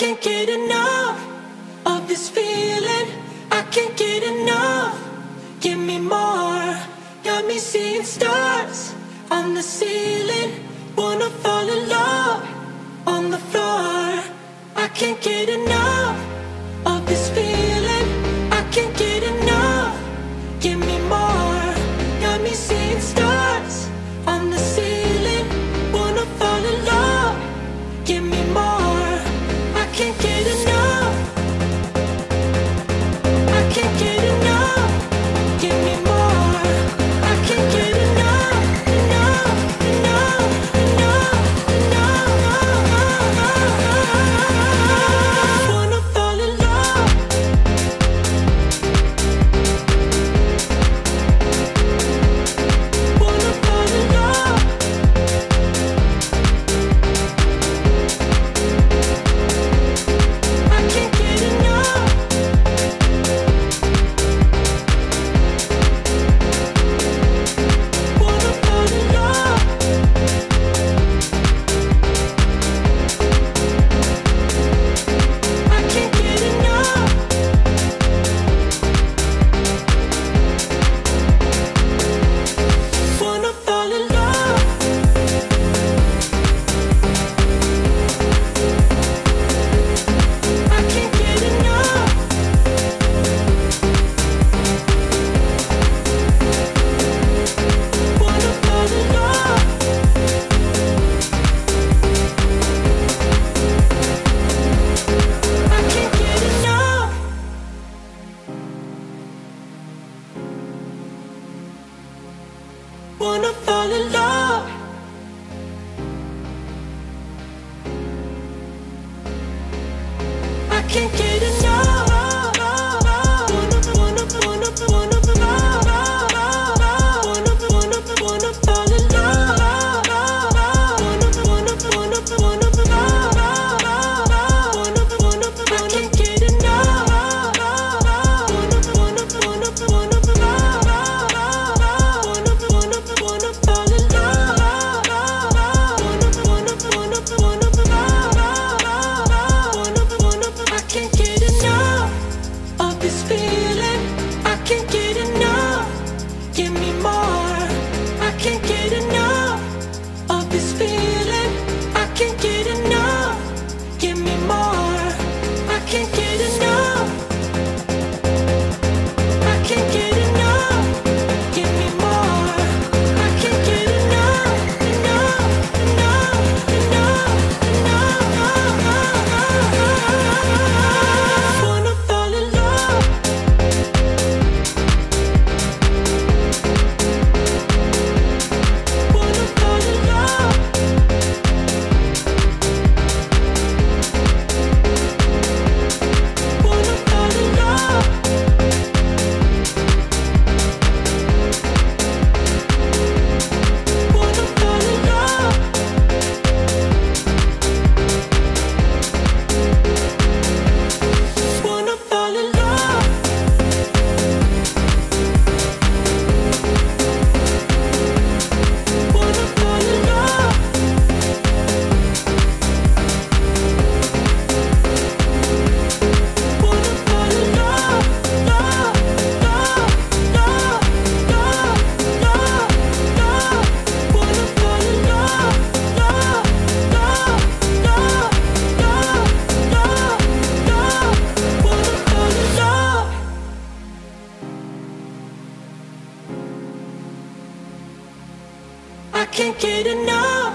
can't get enough of this feeling. I can't get enough. Give me more. Got me seeing stars on the ceiling. Wanna fall in love on the floor. I can't get enough. can't get can't get enough.